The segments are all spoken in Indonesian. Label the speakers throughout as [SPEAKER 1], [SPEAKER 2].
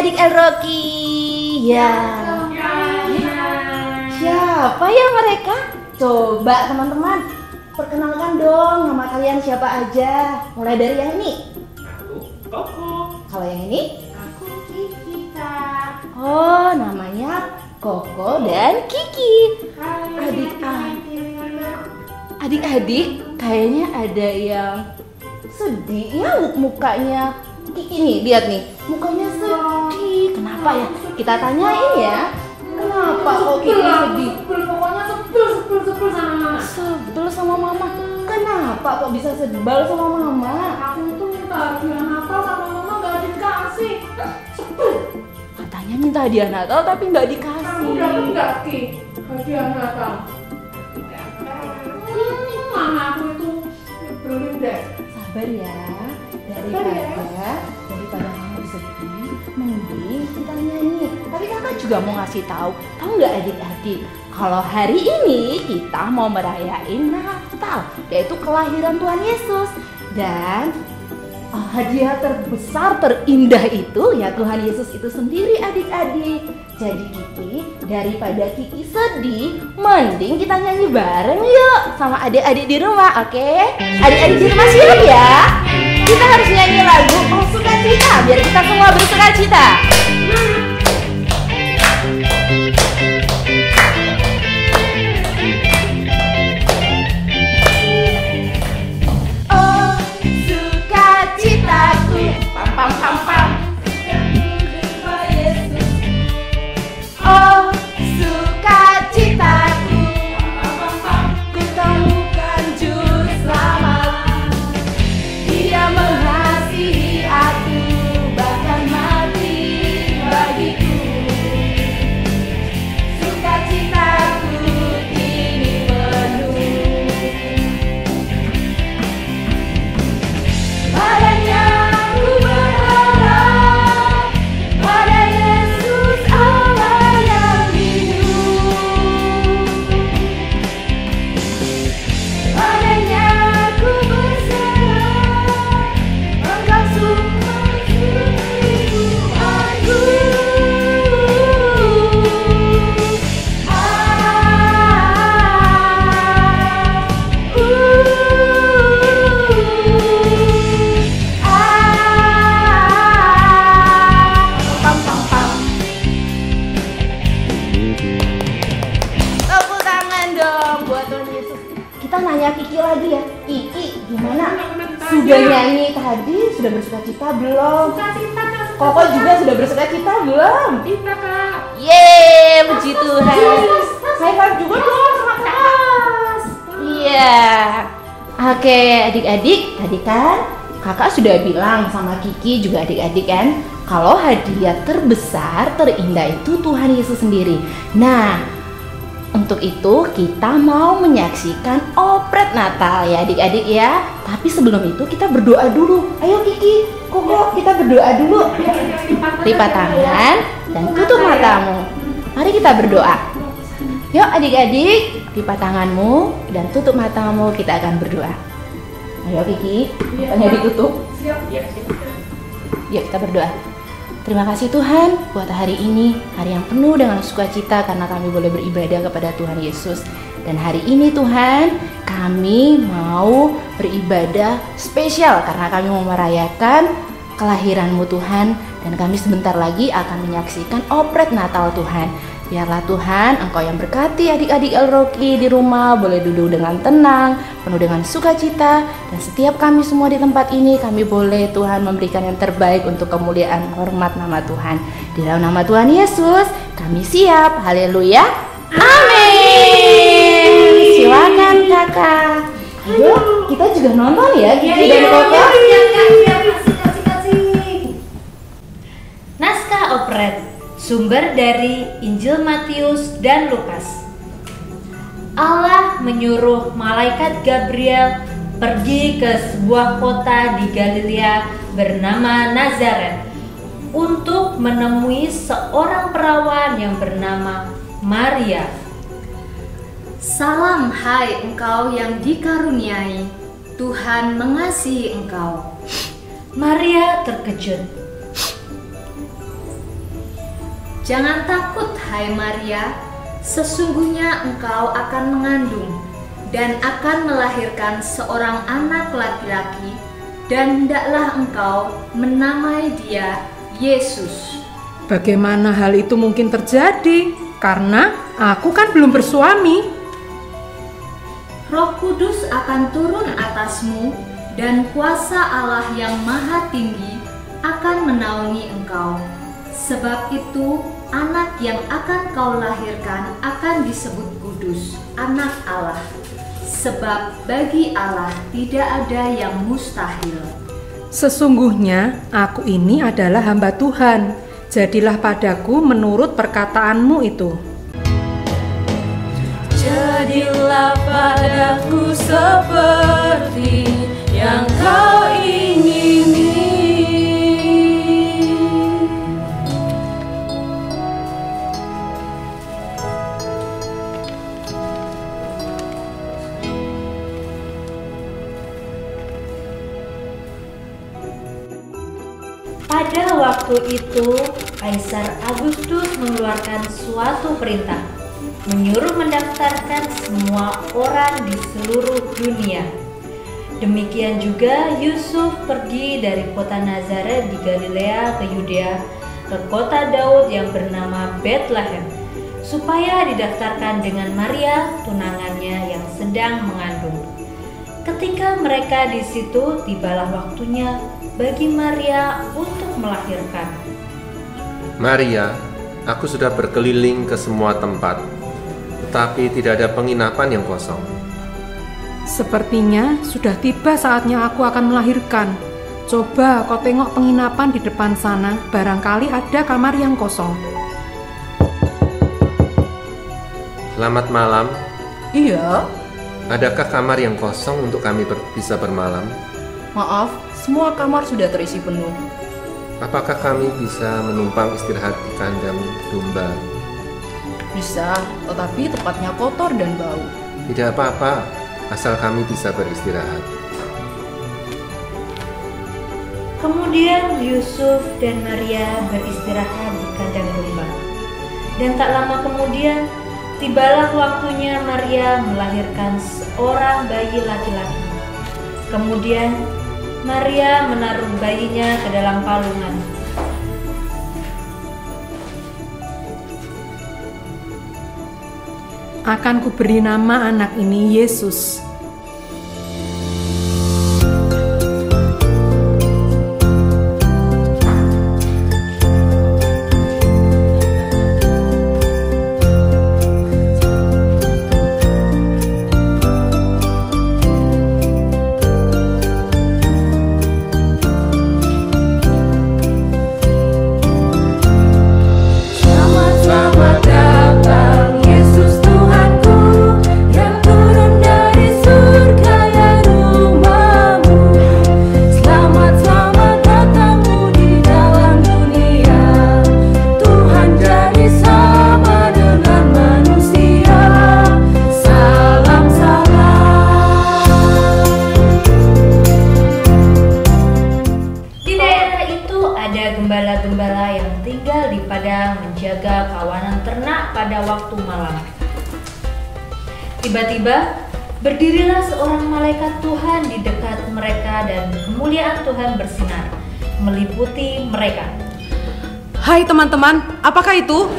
[SPEAKER 1] adik-adik El Rocky. Ya. Siapa ya mereka? Coba teman-teman perkenalkan dong nama kalian siapa aja. Mulai dari yang ini.
[SPEAKER 2] Koko.
[SPEAKER 1] Kalau yang ini?
[SPEAKER 2] Aku Kiki
[SPEAKER 1] Oh, namanya Koko dan Kiki. Adik Adik-adik, kayaknya ada yang sedih ya mukanya. Kiki nih, lihat nih, mukanya. Kenapa ya? Kita tanyain ya. Kenapa kok Kiki sedih?
[SPEAKER 2] Sebel, pokoknya sebel, sebel, sebel sama mama.
[SPEAKER 1] Sebel sama mama. Kenapa kok bisa sebel sama mama?
[SPEAKER 2] Aku tuh minta hadiah Natal sama mama gak dikasih. Sebel.
[SPEAKER 1] Katanya minta hadiah Natal tapi nggak
[SPEAKER 2] Kamu
[SPEAKER 1] dikasih.
[SPEAKER 2] dapat gak Ki hadiah Natal? Hmm, mana aku itu nyebelin deh.
[SPEAKER 1] Sabar ya. Daripada daripada kamu sedih, mending kita nyanyi. Tapi kakak juga mau ngasih tahu, tahu nggak adik-adik? Kalau hari ini kita mau merayain Natal, yaitu kelahiran Tuhan Yesus. Dan uh, hadiah terbesar, terindah itu ya Tuhan Yesus itu sendiri adik-adik. Jadi Kiki, daripada Kiki sedih, mending kita nyanyi bareng yuk sama adik-adik di rumah, oke? Adik-adik di rumah siap ya? Kita harus nyanyi lagu Oh Sukacita, biar kita semua bersuka cita. Yeay, puji Tuhan. High five juga dong sama kelas. Iya. Oke, adik-adik, tadi kan kakak sudah bilang sama Kiki juga adik-adik kan, kalau hadiah terbesar, terindah itu Tuhan Yesus sendiri. Nah, untuk itu kita mau menyaksikan operet Natal ya adik-adik ya. Tapi sebelum itu kita berdoa dulu. Ayo Kiki, Koko, kita berdoa dulu. Lipat tangan dan tutup matamu. Mari kita berdoa. Yuk adik-adik, lipat tanganmu dan tutup matamu. Kita akan berdoa. Ayo Kiki, matanya ditutup. Yuk kita berdoa. Terima kasih Tuhan buat hari ini, hari yang penuh dengan sukacita karena kami boleh beribadah kepada Tuhan Yesus. Dan hari ini Tuhan, kami mau beribadah spesial karena kami mau merayakan kelahiran-Mu Tuhan dan kami sebentar lagi akan menyaksikan operet Natal Tuhan. Biarlah Tuhan Engkau yang berkati adik-adik El Rocky di rumah boleh duduk dengan tenang, penuh dengan sukacita dan setiap kami semua di tempat ini kami boleh Tuhan memberikan yang terbaik untuk kemuliaan hormat nama Tuhan. Di dalam nama Tuhan Yesus kami siap. Haleluya. Amin. Silakan kakak. Ayo kita juga nonton ya Kiki dan Koko.
[SPEAKER 3] Naskah operet sumber dari Injil Matius dan Lukas. Allah menyuruh malaikat Gabriel pergi ke sebuah kota di Galilea bernama Nazaret untuk menemui seorang perawan yang bernama Maria.
[SPEAKER 4] Salam hai engkau yang dikaruniai, Tuhan mengasihi engkau.
[SPEAKER 3] Maria terkejut.
[SPEAKER 4] Jangan takut, hai Maria, sesungguhnya engkau akan mengandung dan akan melahirkan seorang anak laki-laki, dan hendaklah engkau menamai dia Yesus.
[SPEAKER 2] Bagaimana hal itu mungkin terjadi? Karena aku kan belum bersuami.
[SPEAKER 4] Roh Kudus akan turun atasmu, dan kuasa Allah yang Maha Tinggi akan menaungi engkau. Sebab itu, anak yang akan kau lahirkan akan disebut kudus, anak Allah. Sebab bagi Allah tidak ada yang mustahil.
[SPEAKER 2] Sesungguhnya aku ini adalah hamba Tuhan. Jadilah padaku menurut perkataanmu itu.
[SPEAKER 5] Jadilah padaku seperti yang kau ingini.
[SPEAKER 3] Waktu itu, Kaisar Agustus mengeluarkan suatu perintah, menyuruh mendaftarkan semua orang di seluruh dunia. Demikian juga Yusuf pergi dari kota Nazaret di Galilea ke Yudea ke kota Daud yang bernama Bethlehem supaya didaftarkan dengan Maria tunangannya yang sedang mengandung. Ketika mereka di situ, tibalah waktunya bagi Maria untuk melahirkan.
[SPEAKER 6] Maria, aku sudah berkeliling ke semua tempat, tetapi tidak ada penginapan yang kosong.
[SPEAKER 2] Sepertinya sudah tiba saatnya aku akan melahirkan. Coba kau tengok penginapan di depan sana, barangkali ada kamar yang kosong.
[SPEAKER 6] Selamat malam,
[SPEAKER 1] Iya,
[SPEAKER 6] adakah kamar yang kosong untuk kami ber- bisa bermalam?
[SPEAKER 1] maaf, semua kamar sudah terisi penuh.
[SPEAKER 6] Apakah kami bisa menumpang istirahat di kandang domba?
[SPEAKER 1] Bisa, tetapi tempatnya kotor dan bau.
[SPEAKER 6] Tidak apa-apa, asal kami bisa beristirahat.
[SPEAKER 3] Kemudian Yusuf dan Maria beristirahat di kandang domba. Dan tak lama kemudian, tibalah waktunya Maria melahirkan seorang bayi laki-laki. Kemudian Maria menaruh bayinya ke dalam palungan.
[SPEAKER 2] Akan kuberi nama anak ini Yesus.
[SPEAKER 3] Waktu malam. Tiba-tiba berdirilah seorang malaikat Tuhan di dekat mereka dan kemuliaan Tuhan bersinar meliputi mereka.
[SPEAKER 2] Hai teman-teman, apakah itu?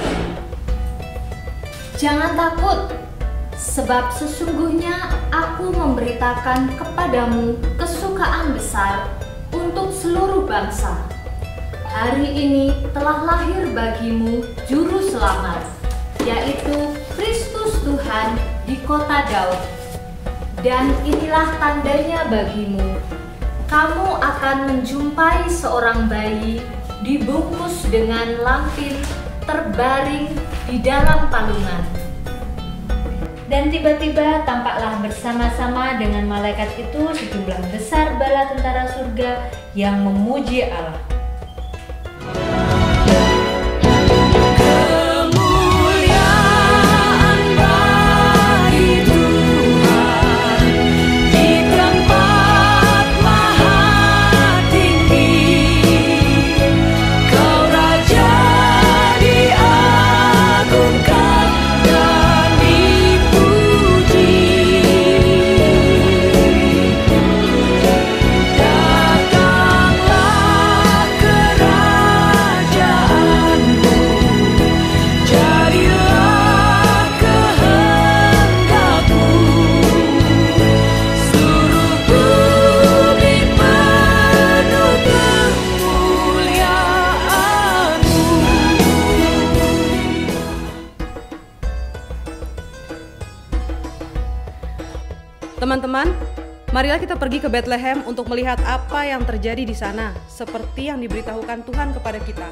[SPEAKER 4] Jangan takut, sebab sesungguhnya aku memberitakan kepadamu kesukaan besar untuk seluruh bangsa. Hari ini telah lahir bagimu juru selamat, yaitu Kristus Tuhan di kota Daud. Dan inilah tandanya bagimu, kamu akan menjumpai seorang bayi dibungkus dengan lampin terbaring di dalam palungan.
[SPEAKER 3] Dan tiba-tiba tampaklah bersama-sama dengan malaikat itu sejumlah besar bala tentara surga yang memuji Allah.
[SPEAKER 7] Marilah kita pergi ke Bethlehem untuk melihat apa yang terjadi di sana, seperti yang diberitahukan Tuhan kepada kita.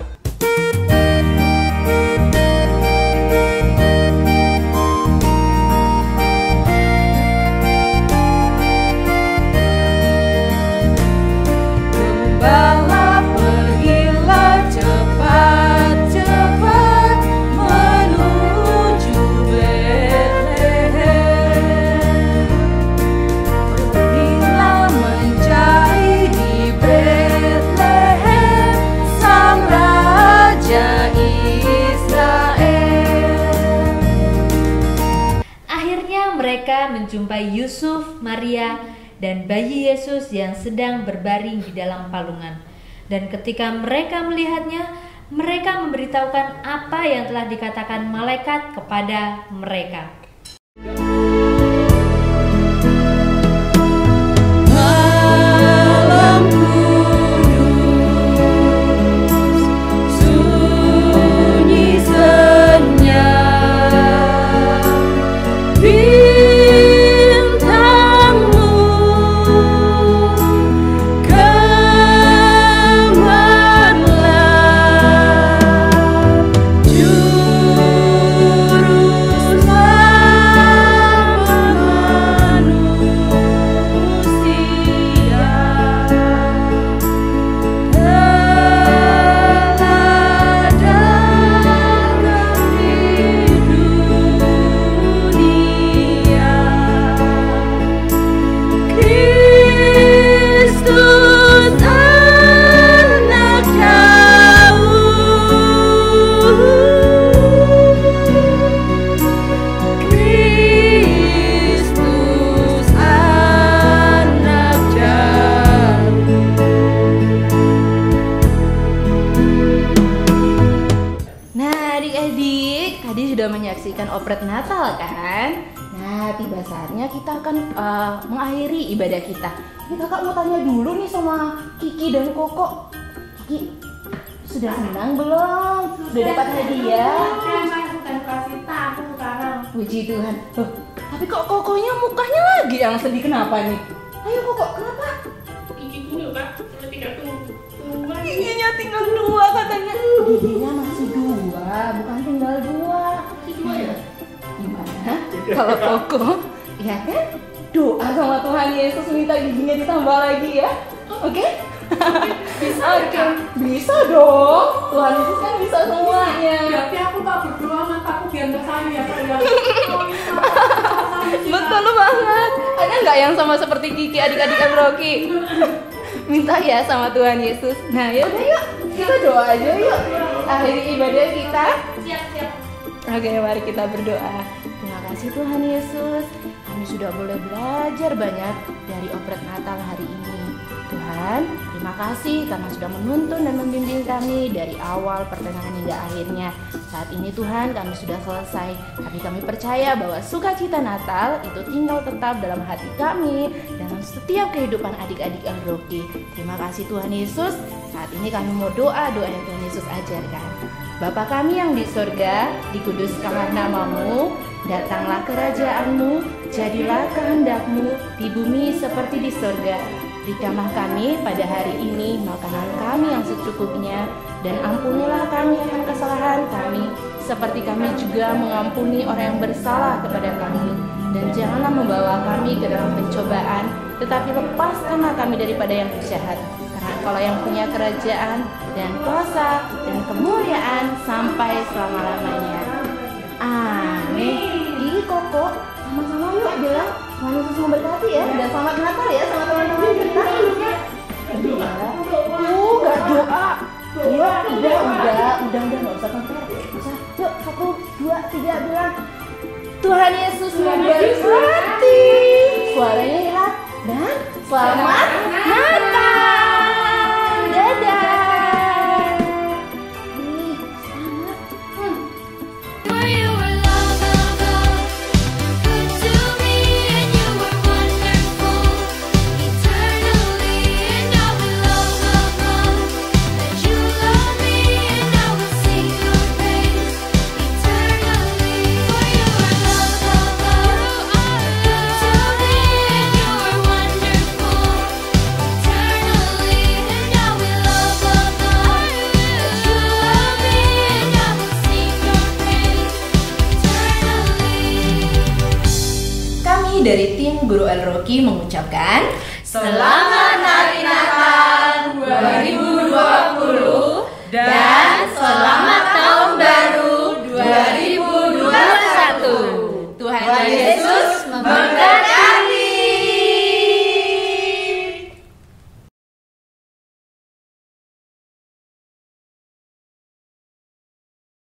[SPEAKER 8] Menjumpai Yusuf, Maria, dan bayi Yesus yang sedang berbaring di dalam palungan. Dan ketika mereka melihatnya, mereka memberitahukan apa yang telah dikatakan malaikat kepada mereka.
[SPEAKER 1] Menyaksikan operet Natal kan? Nah, tiba saatnya kita akan eh, mengakhiri ibadah kita. Ini kakak mau tanya dulu nih sama Kiki dan Koko. Kiki, sudah senang belum? Sudah dapat hadiah? Puji Tuhan. Loh, tapi kok Kokonya mukanya lagi yang sedih kenapa nih? Ayo Koko, kenapa? Giginya tinggal dua katanya. Giginya masih dua, bukan tinggal dua. Gimana? Kalau Koko, ya kan? Doa sama Tuhan Yesus minta giginya ditambah lagi ya. Oke? Bisa Oke, bisa dong. Tuhan Yesus kan bisa semuanya.
[SPEAKER 9] Berarti aku tak berdoa mataku biar nggak ya Pak ya.
[SPEAKER 1] Betul banget. Ada nggak yang sama seperti Kiki adik-adik Rocky? Minta ya sama Tuhan Yesus. Nah, ya udah yuk. Kita doa aja yuk. Akhiri ibadah kita. Oke, mari kita berdoa. Terima kasih Tuhan Yesus. Kami sudah boleh belajar banyak dari operet Natal hari ini. Tuhan, terima kasih karena sudah menuntun dan membimbing kami dari awal pertengahan hingga akhirnya. Saat ini Tuhan kami sudah selesai, tapi kami percaya bahwa sukacita Natal itu tinggal tetap dalam hati kami dalam setiap kehidupan adik-adik El Rocky. Terima kasih Tuhan Yesus. Saat ini kami mau doa doa yang Tuhan Yesus ajarkan. Bapa kami yang di sorga, dikuduskanlah namamu, datanglah kerajaanmu, jadilah kehendakmu di bumi seperti di sorga. Berikanlah kami pada hari ini makanan kami yang secukupnya, dan ampunilah kami akan kesalahan kami, seperti kami juga mengampuni orang yang bersalah kepada kami. Dan janganlah membawa kami ke dalam pencobaan, tetapi lepaskanlah kami daripada yang jahat. Karena kalau yang punya kerajaan dan kuasa sampai selama-lamanya. Amin. Ih koko, sama-sama yuk bilang Tuhan Yesus memberkati ya dan selamat Natal ya sama teman-teman kita. Iya. Uh, gak doa. Iya, udah, udah, udah, udah, nggak usah konser. Yuk, satu, dua, tiga, bilang. Tuhan Yesus memberkati. Suaranya hilang dan selamat Natal. Dadah. Kami dari tim Guru El Roki mengucapkan Selamat Hari Natal 2020 dan selamat